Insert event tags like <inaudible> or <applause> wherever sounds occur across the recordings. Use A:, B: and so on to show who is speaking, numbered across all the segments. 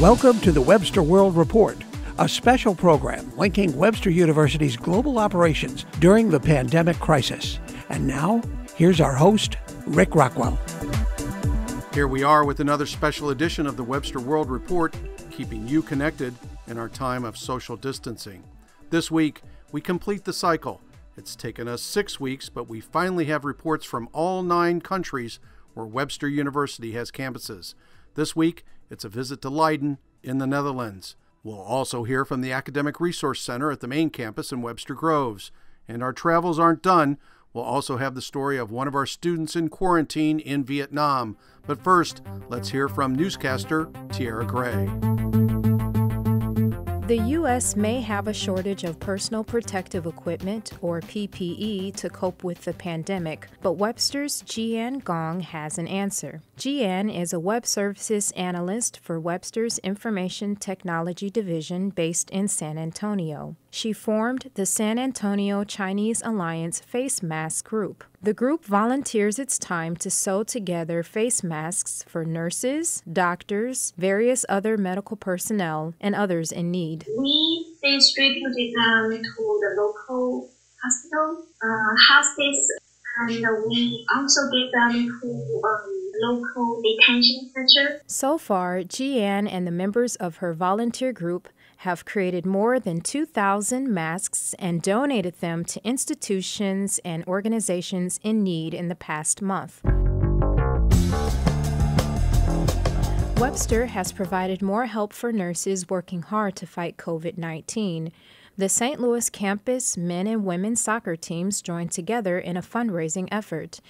A: Welcome to the Webster World Report, a special program linking Webster University's global operations during the pandemic crisis. And now, here's our host, Rick Rockwell.
B: Here we are with another special edition of the Webster World Report, keeping you connected in our time of social distancing. This week, we complete the cycle. It's taken us six weeks, but we finally have reports from all nine countries where Webster University has campuses. This week, it's a visit to Leiden in the Netherlands. We'll also hear from the Academic Resource Center at the main campus in Webster Groves. And our travels aren't done. We'll also have the story of one of our students in quarantine in Vietnam. But first, let's hear from newscaster Tiara Gray.
C: The U.S. may have a shortage of personal protective equipment, or PPE, to cope with the pandemic, but Webster's Jian Gong has an answer. Jian is a web services analyst for Webster's Information Technology Division based in San Antonio. She formed the San Antonio Chinese Alliance Face Mask Group. The group volunteers its time to sew together face masks for nurses, doctors, various other medical personnel, and others in need.
D: We distributed them to the local hospital, uh, hospice, and we also give them to um, local detention center.
C: So far, Jian and the members of her volunteer group have created more than 2,000 masks and donated them to institutions and organizations in need in the past month. Webster has provided more help for nurses working hard to fight COVID 19. The St. Louis campus men and women soccer teams joined together in a fundraising effort.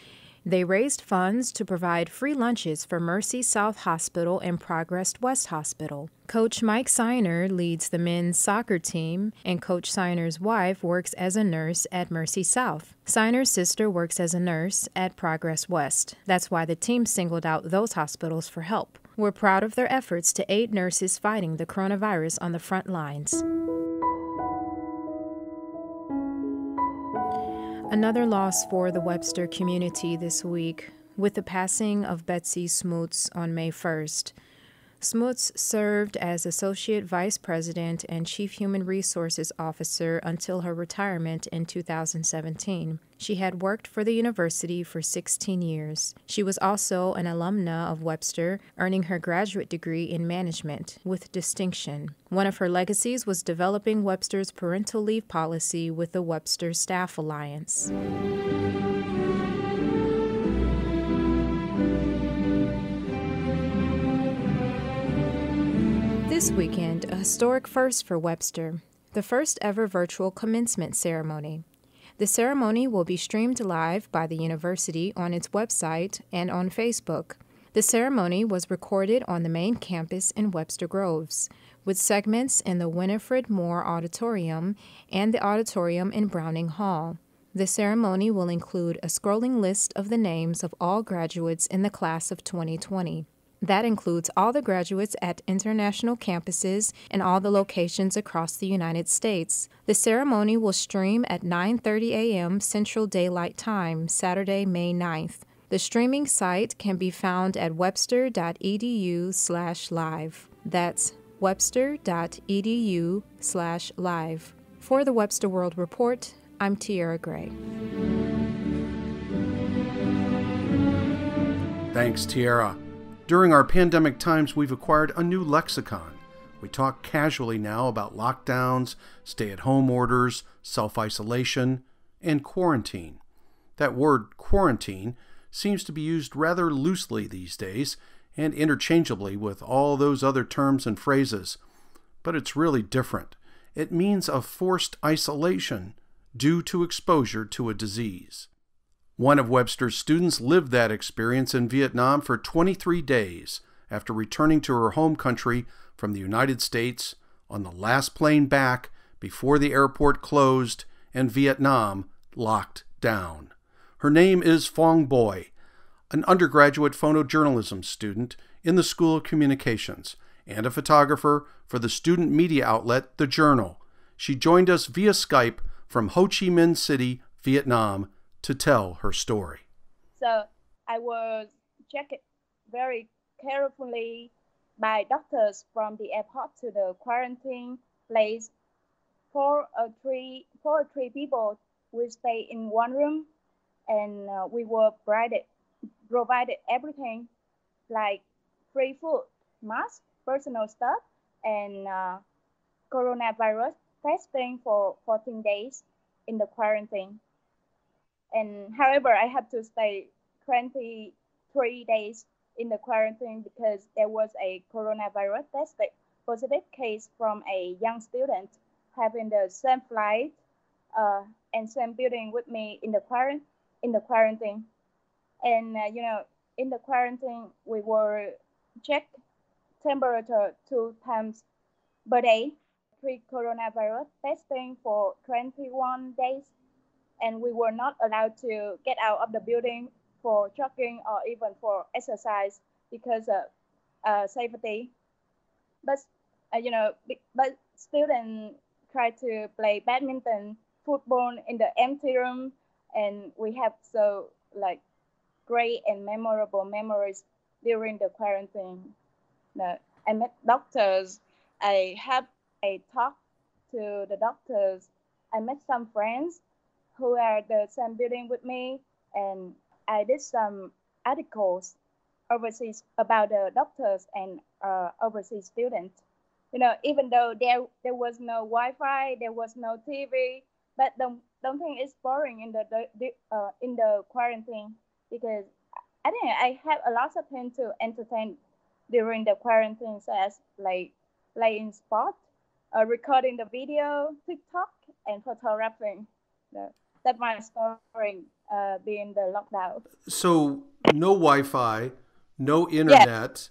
C: They raised funds to provide free lunches for Mercy South Hospital and Progress West Hospital. Coach Mike Seiner leads the men's soccer team, and Coach Seiner's wife works as a nurse at Mercy South. Seiner's sister works as a nurse at Progress West. That's why the team singled out those hospitals for help. We're proud of their efforts to aid nurses fighting the coronavirus on the front lines. Another loss for the Webster community this week with the passing of Betsy Smoots on May 1st. Smuts served as Associate Vice President and Chief Human Resources Officer until her retirement in 2017. She had worked for the university for 16 years. She was also an alumna of Webster, earning her graduate degree in management with distinction. One of her legacies was developing Webster's parental leave policy with the Webster Staff Alliance. Weekend, a historic first for Webster the first ever virtual commencement ceremony. The ceremony will be streamed live by the university on its website and on Facebook. The ceremony was recorded on the main campus in Webster Groves, with segments in the Winifred Moore Auditorium and the auditorium in Browning Hall. The ceremony will include a scrolling list of the names of all graduates in the class of 2020. That includes all the graduates at international campuses and all the locations across the United States. The ceremony will stream at 9:30 a.m. Central Daylight Time, Saturday, May 9th. The streaming site can be found at webster.edu/live. That's webster.edu/live. For the Webster World Report, I'm Tiara Gray.
B: Thanks, Tiara. During our pandemic times, we've acquired a new lexicon. We talk casually now about lockdowns, stay at home orders, self isolation, and quarantine. That word quarantine seems to be used rather loosely these days and interchangeably with all those other terms and phrases. But it's really different. It means a forced isolation due to exposure to a disease. One of Webster's students lived that experience in Vietnam for 23 days after returning to her home country from the United States on the last plane back before the airport closed and Vietnam locked down. Her name is Phuong Bui, an undergraduate photojournalism student in the School of Communications and a photographer for the student media outlet The Journal. She joined us via Skype from Ho Chi Minh City, Vietnam, to tell her story.
E: So I was checked very carefully by doctors from the airport to the quarantine place. Four or three, four or three people will stay in one room, and uh, we were provided provided everything like free food, mask, personal stuff, and uh, coronavirus testing for 14 days in the quarantine. And however, I had to stay 23 days in the quarantine because there was a coronavirus tested positive case from a young student having the same flight uh, and same building with me in the quarant in the quarantine. And uh, you know, in the quarantine, we were checked temperature two times per day, pre-coronavirus testing for 21 days, and we were not allowed to get out of the building for jogging or even for exercise because of uh, safety. But uh, you know, but students try to play badminton, football in the empty room, and we have so like great and memorable memories during the quarantine. I met doctors. I had a talk to the doctors. I met some friends who are the same building with me, and I did some articles overseas about the doctors and uh, overseas students. You know, even though there there was no Wi-Fi, there was no TV, but don't don't think it's boring in the, the uh, in the quarantine because I think I have a lot of things to entertain during the quarantine, such as like playing sport, uh, recording the video, TikTok, and photographing. That's my story uh, being the lockdown.
B: So no Wi-Fi, no internet.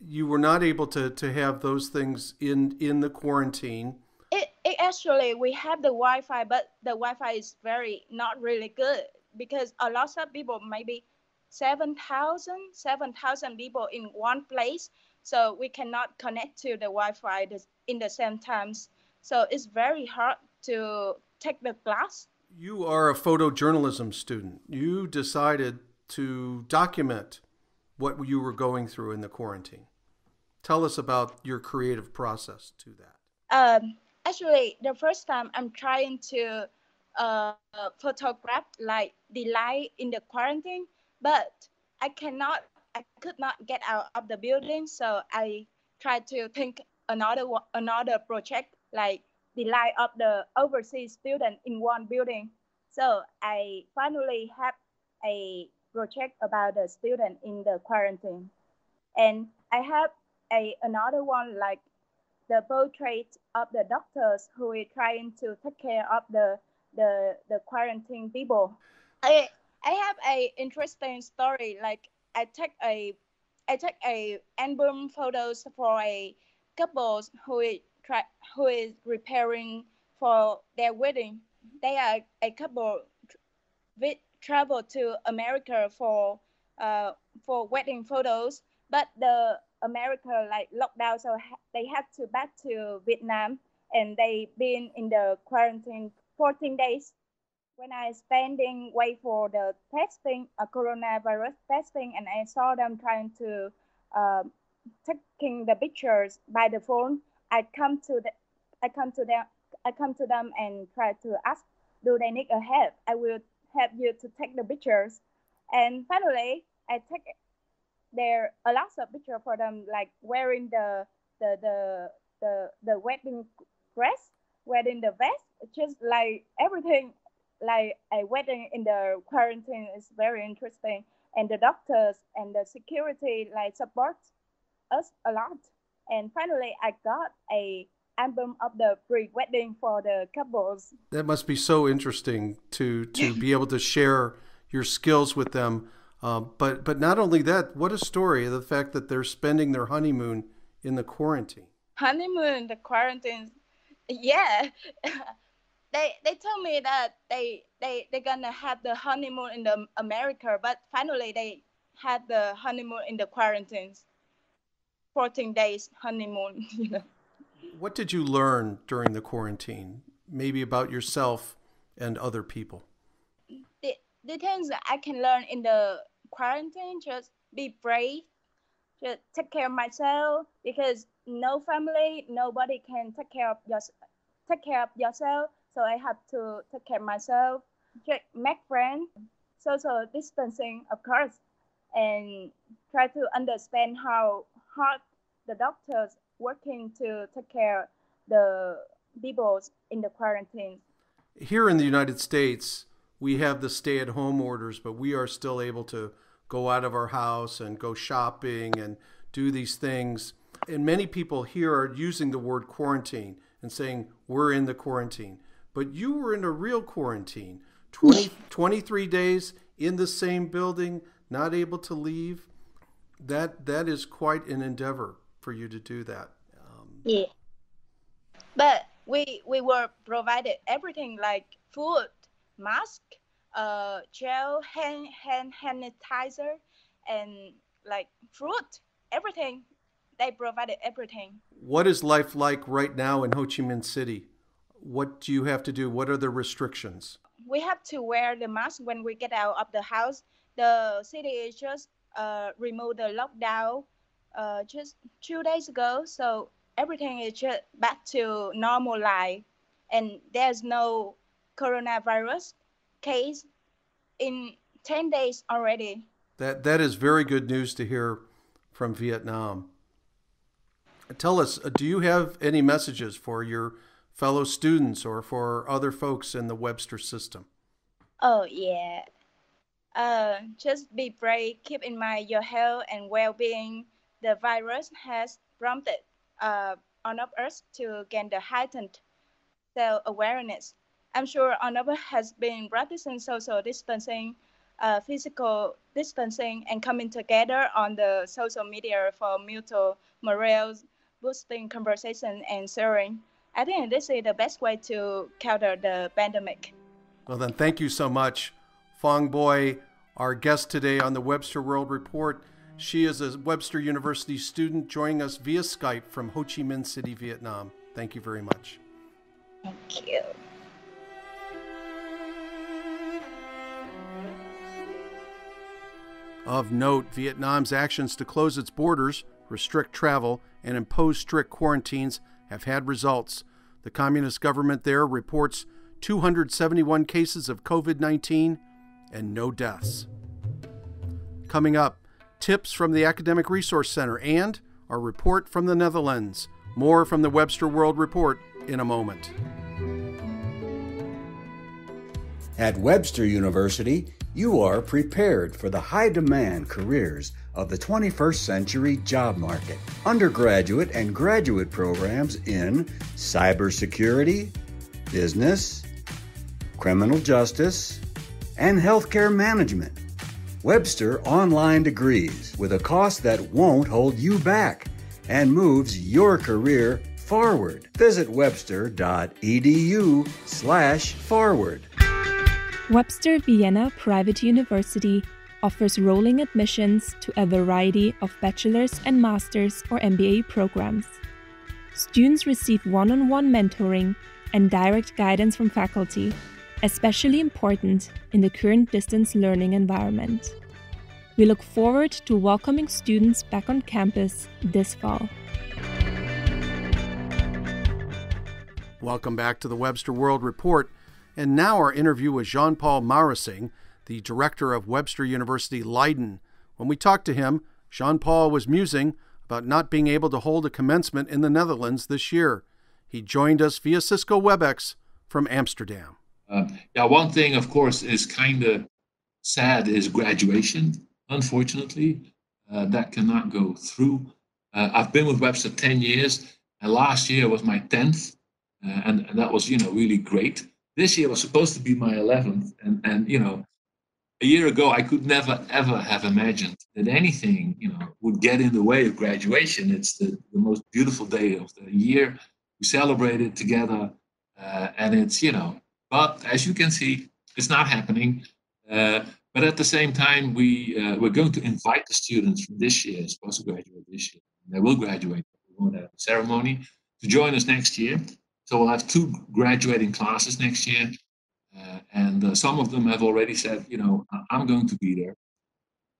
B: You were not able to, to have those things in in the quarantine.
E: It, it actually we have the Wi-Fi, but the Wi-Fi is very not really good because a lot of people maybe 7,000 7,000 people in one place, so we cannot connect to the Wi-Fi in the same times. So it's very hard to take the class
B: you are a photojournalism student. You decided to document what you were going through in the quarantine. Tell us about your creative process to that.
E: Um, actually, the first time I'm trying to uh, photograph like the light in the quarantine, but I cannot, I could not get out of the building, so I tried to think another another project like life of the overseas student in one building. So I finally have a project about the student in the quarantine. And I have a another one like the portrait of the doctors who are trying to take care of the the, the quarantine people. I I have a interesting story. Like I take a I take a album photos for a couple who try, who is preparing for their wedding. They are a couple with travel to America for uh, for wedding photos, but the America like lockdown, so ha- they had to back to Vietnam, and they been in the quarantine 14 days. When I standing wait for the testing, a coronavirus testing, and I saw them trying to uh, taking the pictures by the phone, I come to the, I come to them, I come to them and try to ask, do they need a help? I will help you to take the pictures. And finally, I take their a lot of picture for them, like wearing the the the the, the wedding dress, wearing the vest, just like everything like a wedding in the quarantine is very interesting. And the doctors and the security like support us a lot and finally I got a album of the pre-wedding for the couples.
B: That must be so interesting to to be able to share your skills with them. Uh, but but not only that, what a story! The fact that they're spending their honeymoon in the quarantine.
E: Honeymoon, the quarantine, yeah. <laughs> they they told me that they they they're gonna have the honeymoon in the America, but finally they had the honeymoon in the quarantines. 14 days honeymoon. <laughs> You know.
B: What did you learn during the quarantine, maybe about yourself and other people?
E: The, the things that I can learn in the quarantine just be brave, just take care of myself because no family, nobody can take care of your, take care of yourself. So I have to take care of myself, just make friends, social distancing, of course, and try to understand how hard the doctors working to take care the people in the quarantine.
B: Here in the United States, we have the stay-at-home orders, but we are still able to go out of our house and go shopping and do these things. And many people here are using the word quarantine and saying we're in the quarantine. But you were in a real quarantine 20, 23 days in the same building, not able to leave. That that is quite an endeavor for you to do that.
E: Um, yeah, but we we were provided everything like food, mask, uh, gel, hand hand sanitizer, and like fruit, everything. They provided everything.
B: What is life like right now in Ho Chi Minh City? What do you have to do? What are the restrictions?
E: We have to wear the mask when we get out of the house. The city is just uh, removed the lockdown uh, just two days ago, so everything is just back to normal life, and there's no coronavirus case in 10 days already.
B: That that is very good news to hear from Vietnam. Tell us, uh, do you have any messages for your fellow students or for other folks in the Webster system?
E: Oh yeah. Uh, just be brave. Keep in mind your health and well-being. The virus has prompted uh, all of us to gain the heightened self-awareness. I'm sure all of us has been practicing social distancing, uh, physical distancing, and coming together on the social media for mutual morale, boosting conversation and sharing. I think this is the best way to counter the pandemic.
B: Well, then, thank you so much, Phuong Bui, our guest today on the Webster World Report. She is a Webster University student joining us via Skype from Ho Chi Minh City, Vietnam. Thank you very much.
E: Thank you.
B: Of note, Vietnam's actions to close its borders, restrict travel, and impose strict quarantines have had results. The communist government there reports 271 cases of COVID 19 and no deaths. Coming up, tips from the Academic Resource Center, and our report from the Netherlands. More from the Webster World Report in a moment.
F: At Webster University, you are prepared for the high demand careers of the 21st century job market. Undergraduate and graduate programs in cybersecurity, business, criminal justice, and healthcare management Webster Online Degrees with a cost that won't hold you back and moves your career forward. Visit webster.edu slash forward.
G: Webster Vienna Private University offers rolling admissions to a variety of bachelor's and master's or MBA programs. Students receive one on one mentoring and direct guidance from faculty especially important in the current distance learning environment. We look forward to welcoming students back on campus this fall.
B: Welcome back to the Webster World Report. And now our interview with Jean Paul Marissing, the director of Webster University Leiden. When we talked to him, Jean Paul was musing about not being able to hold a commencement in the Netherlands this year. He joined us via Cisco WebEx from Amsterdam.
H: Uh, yeah, one thing, of course, is kind of sad is graduation. Unfortunately, uh, that cannot go through. Uh, I've been with Webster 10 years, and last year was my 10th, uh, and, and, that was, you know, really great. This year was supposed to be my 11th, and, and, you know, a year ago, I could never, ever have imagined that anything, you know, would get in the way of graduation. It's the, the most beautiful day of the year. We celebrate it together, uh, and it's, you know, but as you can see, it's not happening. Uh, but at the same time, we uh, we're going to invite the students from this year, supposed to graduate this year. They will graduate. We won't have a ceremony to join us next year. So we'll have two graduating classes next year, uh, and uh, some of them have already said, you know, I'm going to be there.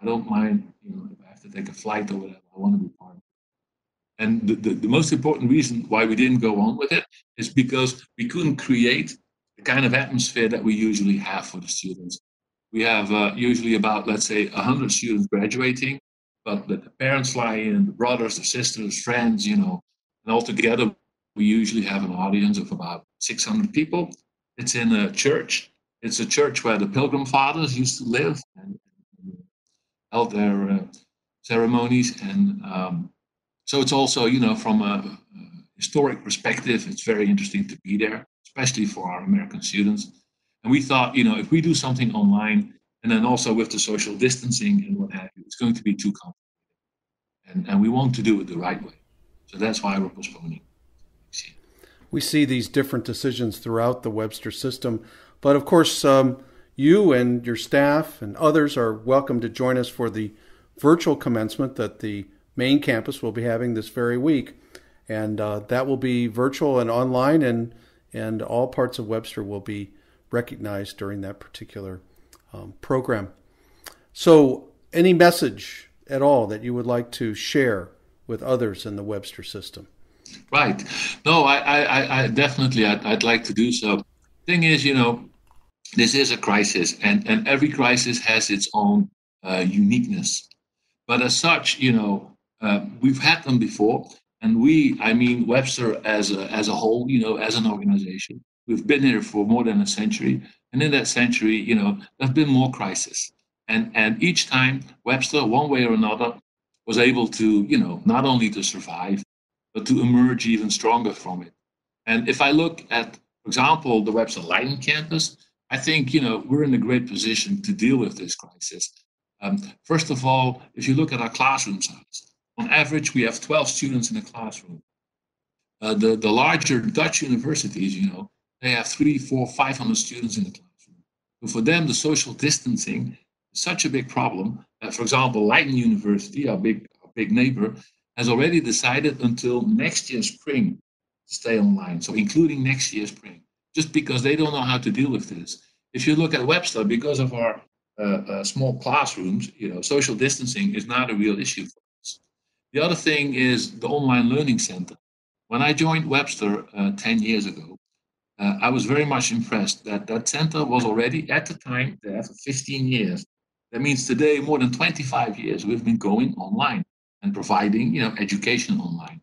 H: I don't mind, you know, if I have to take a flight or whatever. I want to be part of it. And the, the, the most important reason why we didn't go on with it is because we couldn't create the kind of atmosphere that we usually have for the students. We have uh, usually about, let's say, 100 students graduating, but the parents fly in, the brothers, the sisters, friends, you know, and altogether we usually have an audience of about 600 people. It's in a church. It's a church where the Pilgrim Fathers used to live and, held their uh, ceremonies. And um, so it's also, you know, from a, a historic perspective, it's very interesting to be there, especially for our American students. And we thought, you know, if we do something online and then also with the social distancing and what have you, it's going to be too complicated. And, and we want to do it the right way. So that's why we're postponing.
B: We see these different decisions throughout the Webster system. But of course, um, you and your staff and others are welcome to join us for the virtual commencement that the main campus will be having this very week. And uh, that will be virtual and online, and, and all parts of Webster will be recognized during that particular um, program. So, any message at all that you would like to share with others in the Webster system?
H: Right. No, I, I, I definitely, I'd, I'd like to do so. Thing is, you know, this is a crisis, and, and every crisis has its own uh, uniqueness. But as such, you know, uh, we've had them before, and we, I mean, Webster as a, as a whole, you know, as an organization, we've been here for more than a century, and in that century, you know, there've been more crises, and and each time Webster, one way or another, was able to, you know, not only to survive, but to emerge even stronger from it. And if I look at, for example, the Webster Leiden campus, I think you know we're in a great position to deal with this crisis. Um, first of all, if you look at our classroom size, on average we have 12 students in a classroom. Uh, the the larger Dutch universities, you know, they have three, four, 500 students in the classroom. So for them, the social distancing is such a big problem that, for example, Leiden University, our big our big neighbor, has already decided until next year spring to stay online. So including next year spring, just because they don't know how to deal with this. If you look at Webster, because of our uh, uh, small classrooms, you know, social distancing is not a real issue for. The other thing is the online learning center. When I joined Webster uh, 10 years ago, uh, I was very much impressed that that center was already at the time there for 15 years. That means today, more than 25 years, we've been going online and providing you know education online.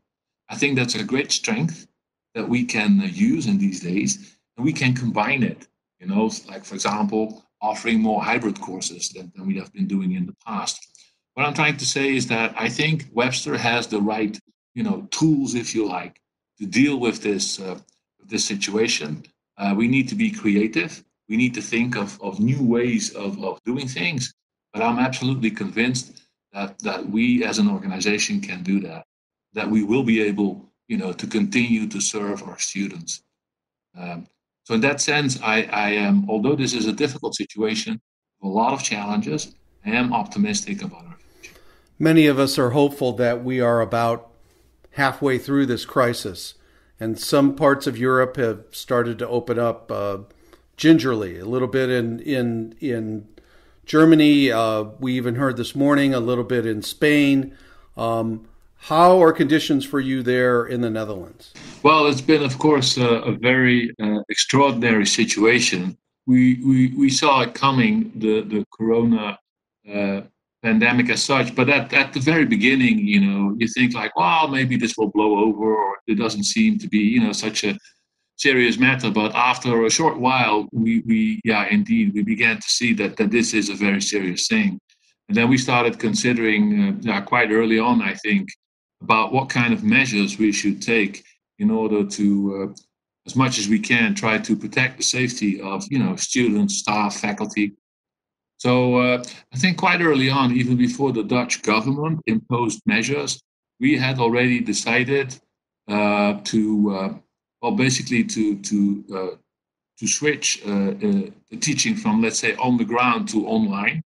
H: I think that's a great strength that we can uh, use in these days, and we can combine it. You know, like for example, offering more hybrid courses than, than we have been doing in the past. What I'm trying to say is that I think Webster has the right, you know, tools, if you like, to deal with this uh, this situation. Uh, we need to be creative. We need to think of, of new ways of, of doing things. But I'm absolutely convinced that, that we as an organization can do that, that we will be able, you know, to continue to serve our students. Um, so in that sense, I, I am, although this is a difficult situation, a lot of challenges, I am optimistic about our.
B: Many of us are hopeful that we are about halfway through this crisis, and some parts of Europe have started to open up uh, gingerly, a little bit in in in Germany. Uh, we even heard this morning a little bit in Spain. Um, how are conditions for you there in the Netherlands?
H: Well, it's been, of course, uh, a very uh, extraordinary situation. We, we, we saw it coming, the, the corona uh, pandemic as such, but at, at the very beginning, you know, you think like, well, maybe this will blow over, or it doesn't seem to be, you know, such a serious matter. But after a short while, we, we yeah, indeed, we began to see that, that this is a very serious thing. And then we started considering uh, quite early on, I think, about what kind of measures we should take in order to, uh, as much as we can, try to protect the safety of you know students, staff, faculty. So uh, I think quite early on, even before the Dutch government imposed measures, we had already decided uh, to uh, well, basically to to uh, to switch uh, uh, the teaching from let's say on the ground to online,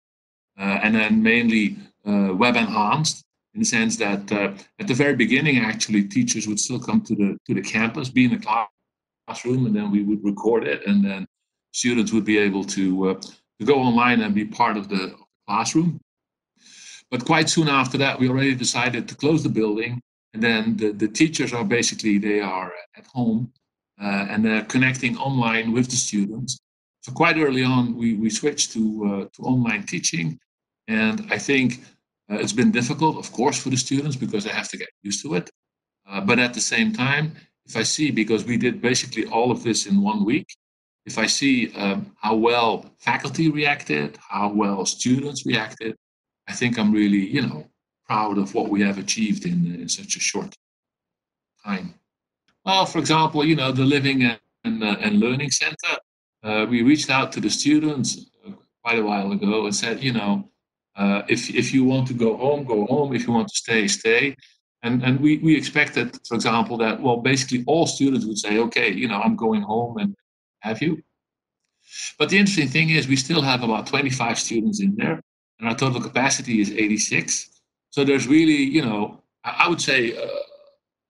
H: and then mainly web enhanced in the sense that at the very beginning, actually, teachers would still come to the to the campus, be in the classroom, and then we would record it, and then students would be able to to go online and be part of the classroom. But quite soon after that, we already decided to close the building. And then the, the teachers are basically, they are at home uh, and they're connecting online with the students. So quite early on, we, we switched to, uh, to online teaching. And I think uh, it's been difficult, of course, for the students because they have to get used to it. Uh, but at the same time, if I see, because we did basically all of this in one week, if I see um, how well faculty reacted, how well students reacted, I think I'm really, you know, proud of what we have achieved in, in such a short time. Well, for example, you know, the Living and, uh, and Learning Center, uh, we reached out to the students uh, quite a while ago and said, you know, uh, if, if you want to go home, go home. If you want to stay, stay. And, and we, we expected, for example, that, well, basically all students would say, okay, you know, I'm going home and have you. But the interesting thing is we still have about 25 students in there and our total capacity is 86. So there's really, you know, I, would say uh,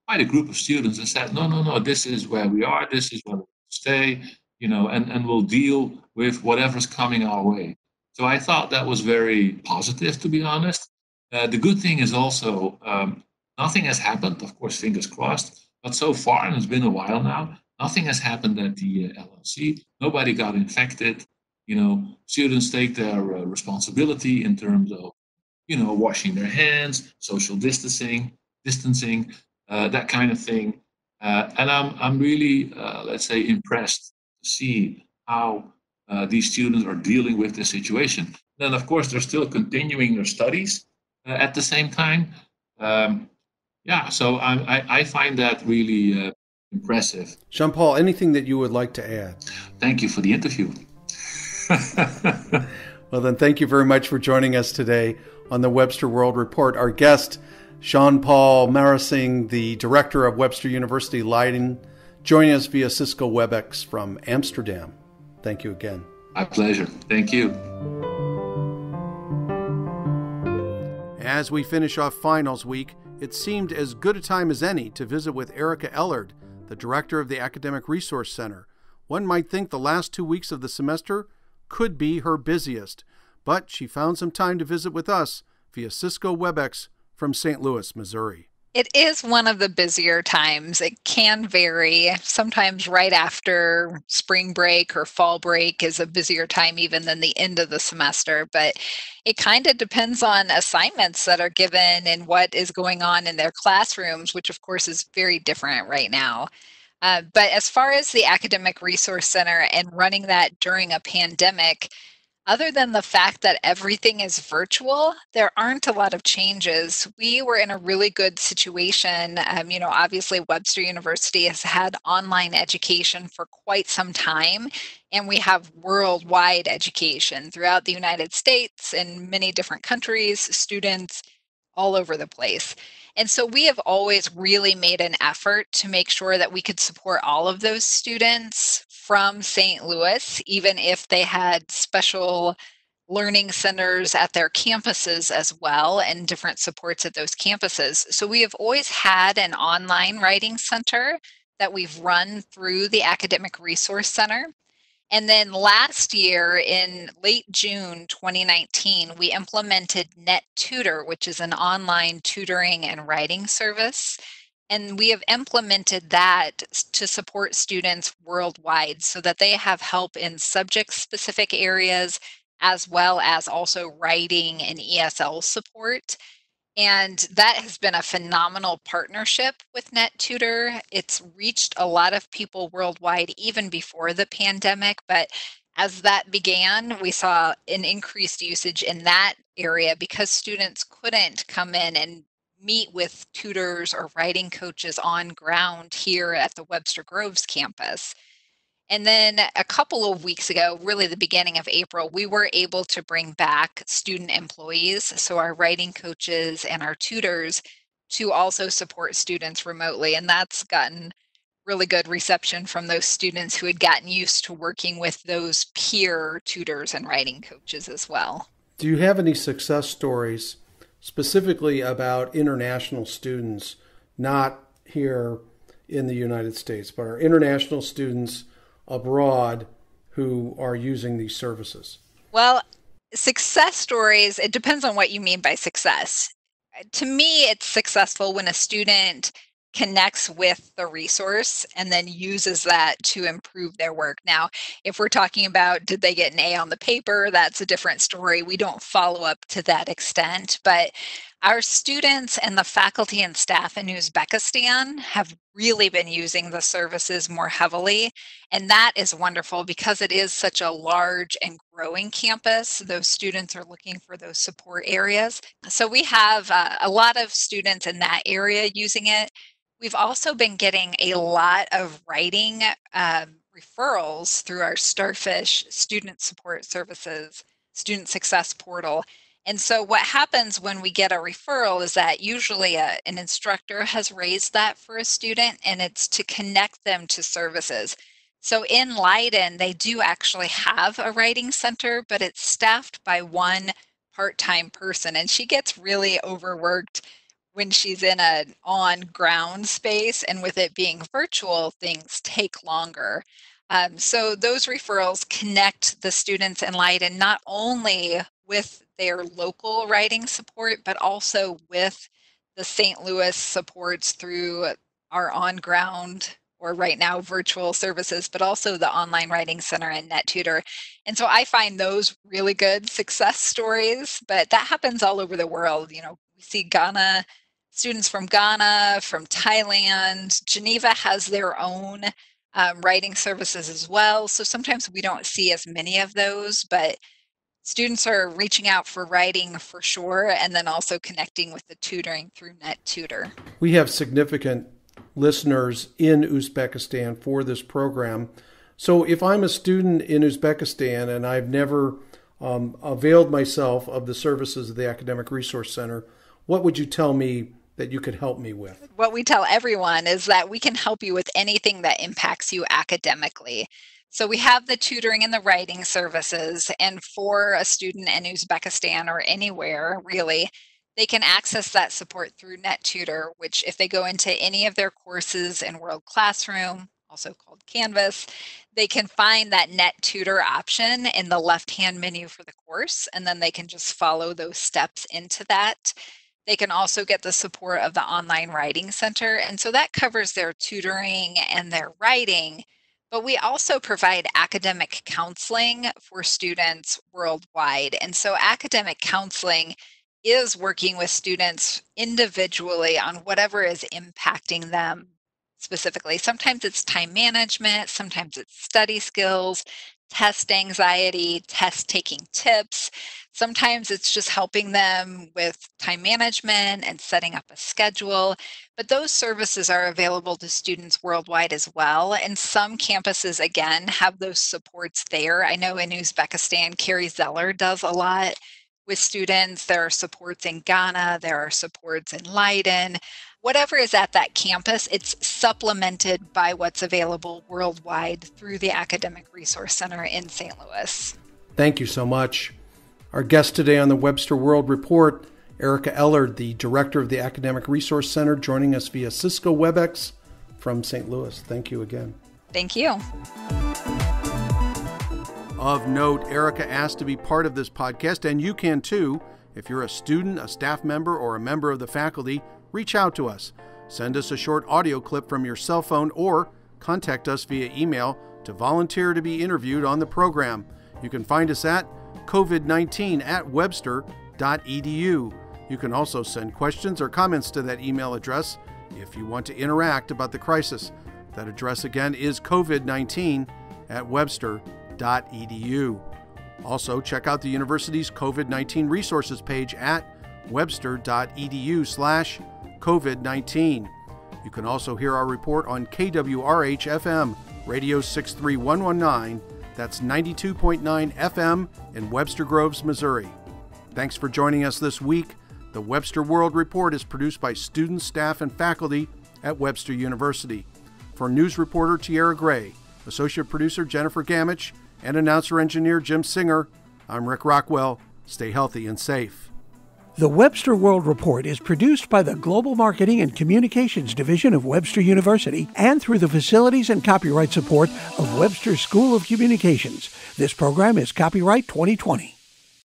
H: quite a group of students that said, no, no, no, this is where we are, this is where we stay, you know, and, and we'll deal with whatever's coming our way. So I thought that was very positive, to be honest. Uh, the good thing is also um, nothing has happened, of course, fingers crossed, but so far, and it's been a while now, nothing has happened at the uh, LLC. Nobody got infected you know, students take their uh, responsibility in terms of, you know, washing their hands, social distancing, distancing, uh, that kind of thing. Uh, and I'm, I'm really, uh, let's say, impressed to see how uh, these students are dealing with the situation. Then, of course, they're still continuing their studies at the same time. Um, yeah, so I, I, I, find that really impressive.
B: Jean Paul, anything that you would like to add?
H: Thank you for the interview. <laughs>
B: well, then, thank you very much for joining us today on the Webster World Report. Our guest, Jean Paul Marissing, the director of Webster University Leiden, joining us via Cisco WebEx from Amsterdam. Thank you again.
H: My pleasure. Thank you.
B: As we finish off finals week, it seemed as good a time as any to visit with Erica Ellard, the director of the Academic Resource Center. One might think the last two weeks of the semester could be her busiest, but she found some time to visit with us via Cisco WebEx from St. Louis, Missouri.
I: It is one of the busier times. It can vary. Sometimes right after spring break or fall break is a busier time even than the end of the semester, but it kind of depends on assignments that are given and what is going on in their classrooms, which of course is very different right now. Uh, but as far as the Academic Resource Center and running that during a pandemic, other than the fact that everything is virtual, there aren't a lot of changes. We were in a really good situation. Um, you know, obviously, Webster University has had online education for quite some time, and we have worldwide education throughout the United States and many different countries, students all over the place. And so we have always really made an effort to make sure that we could support all of those students from St. Louis, even if they had special learning centers at their campuses as well and different supports at those campuses. So we have always had an online writing center that we've run through the Academic Resource Center. And then last year, in late June 2019, we implemented NetTutor, which is an online tutoring and writing service. And we have implemented that to support students worldwide so that they have help in subject specific areas as well as also writing and ESL support. And that has been a phenomenal partnership with NetTutor. It's reached a lot of people worldwide even before the pandemic, but as that began, we saw an increased usage in that area because students couldn't come in and meet with tutors or writing coaches on ground here at the Webster Groves campus. And then a couple of weeks ago, really the beginning of April, we were able to bring back student employees, so our writing coaches and our tutors, to also support students remotely. And that's gotten really good reception from those students who had gotten used to working with those peer tutors and writing coaches as well.
B: Do you have any success stories specifically about international students, not here in the United States, but our international students? abroad who are using these services?
I: Well, success stories, it depends on what you mean by success. To me, it's successful when a student connects with the resource and then uses that to improve their work. Now, if we're talking about did they get an A on the paper, that's a different story. We don't follow up to that extent, but our students and the faculty and staff in Uzbekistan have really been using the services more heavily. And that is wonderful because it is such a large and growing campus. Those students are looking for those support areas. So we have uh, a lot of students in that area using it. We've also been getting a lot of writing um, referrals through our Starfish student support services, student success portal. And so, what happens when we get a referral is that usually a, an instructor has raised that for a student, and it's to connect them to services. So, in Leiden, they do actually have a writing center, but it's staffed by one part time person, and she gets really overworked when she's in an on ground space and with it being virtual things take longer um, so those referrals connect the students in Leiden not only with their local writing support but also with the st louis supports through our on ground or right now virtual services, but also the online writing center and NetTutor. And so I find those really good success stories, but that happens all over the world. You know, we see Ghana students from Ghana, from Thailand. Geneva has their own um, writing services as well. So sometimes we don't see as many of those, but students are reaching out for writing for sure, and then also connecting with the tutoring through NetTutor
B: We have significant listeners in Uzbekistan for this program. So if I'm a student in Uzbekistan and I've never um, availed myself of the services of the Academic Resource Center, what would you tell me that you could help me with?
I: What we tell everyone is that we can help you with anything that impacts you academically. So we have the tutoring and the writing services, and for a student in Uzbekistan or anywhere really, they can access that support through NetTutor, which if they go into any of their courses in World Classroom, also called Canvas, they can find that NetTutor option in the left-hand menu for the course, and then they can just follow those steps into that. They can also get the support of the Online Writing Center. And so that covers their tutoring and their writing. But we also provide academic counseling for students worldwide. And so academic counseling is working with students individually on whatever is impacting them specifically. Sometimes it's time management, sometimes it's study skills, test anxiety, test taking tips. Sometimes it's just helping them with time management and setting up a schedule. But those services are available to students worldwide as well. And some campuses, again, have those supports there. I know in Uzbekistan, Carrie Zeller does a lot with students. There are supports in Ghana, there are supports in Leiden whatever is at that campus, it's supplemented by what's available worldwide through the Academic Resource Center in St. Louis.
B: Thank you so much. Our guest today on the Webster World Report, Erica Ellard, the director of the Academic Resource Center, joining us via Cisco WebEx from St. Louis. Thank you again.
I: Thank you.
B: Of note, Erica asked to be part of this podcast, and you can too. If you're a student, a staff member, or a member of the faculty, reach out to us. Send us a short audio clip from your cell phone or contact us via email to volunteer to be interviewed on the program. You can find us at covid19 at webster.edu. You can also send questions or comments to that email address if you want to interact about the crisis. That address again is covid19 at webster.edu. Also, check out the university's COVID 19 resources page at webster.edu slash COVID 19. You can also hear our report on KWRH FM, Radio 63119. That's 92.9 FM in Webster Groves, Missouri. Thanks for joining us this week. The Webster World Report is produced by students, staff, and faculty at Webster University. For news reporter Tiara Gray, associate producer Jennifer Gamich, and announcer engineer Jim Singer, I'm Rick Rockwell. Stay healthy and safe.
A: The Webster World Report is produced by the Global Marketing and Communications Division of Webster University and through the facilities and copyright support of Webster School of Communications. This program is copyright 2020.